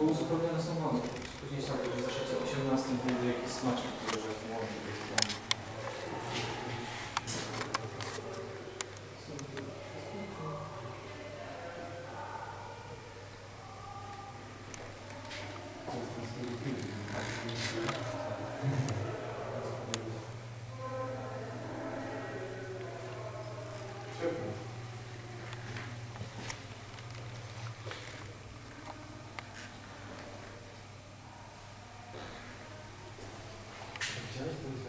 Bo uzupełnione są wątki. Później tam będzie zaczęcie 18 będzie jakiś smaczek, który włączy. Thank you. ¿sabes?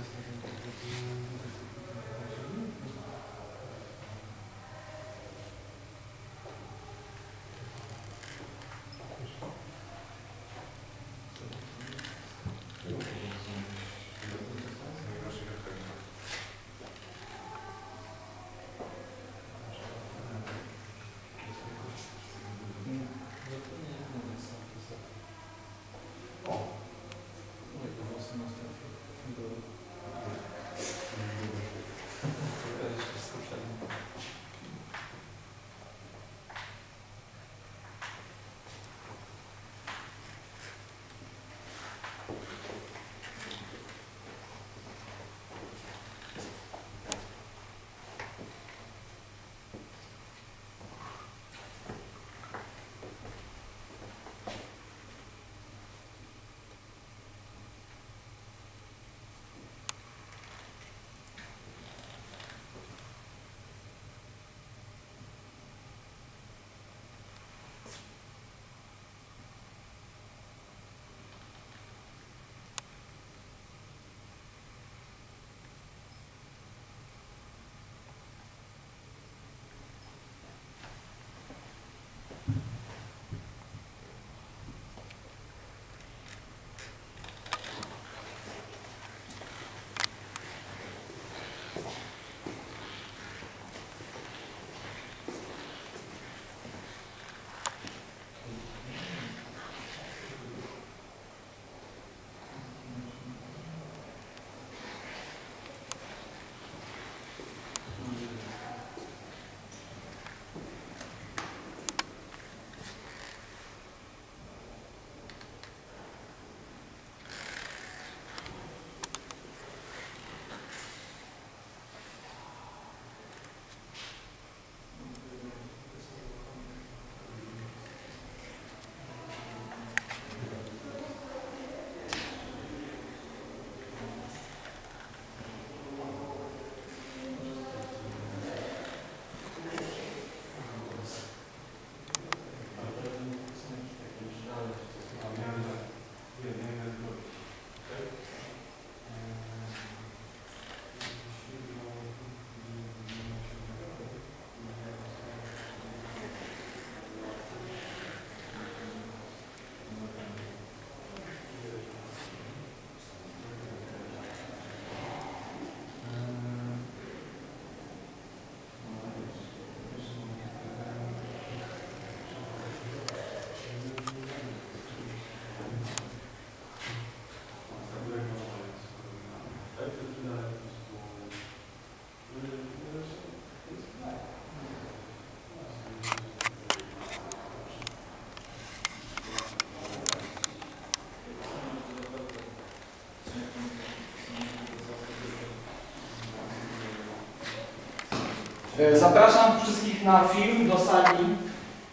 Zapraszam wszystkich na film do sali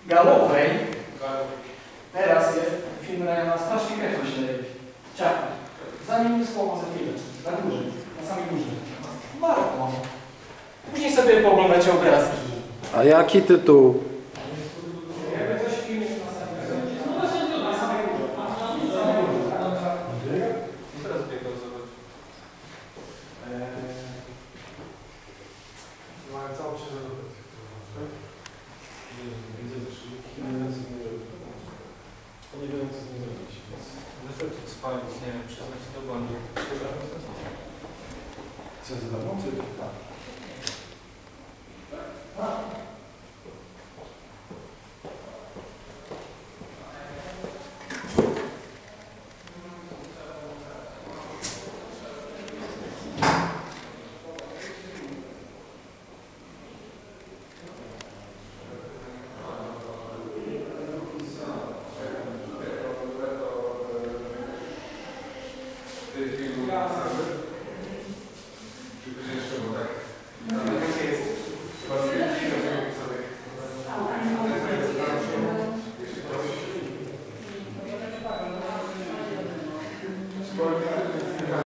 galowej. Teraz jest film na strasznie krew się leje. Ciapy. Zanim słowo za chwilę. Na górze. Na samej górze. Maraton. Później sobie pooglądacie obrazki. A jaki tytuł? Jakby coś film jest na samej górze. Na samej górze. Na samej górze. Teraz biegał, zobacz. Mają całą się Widzę też To nie wiem co z nim zrobić. Nie wiem, przyznać do błędu. Tak? Grazie.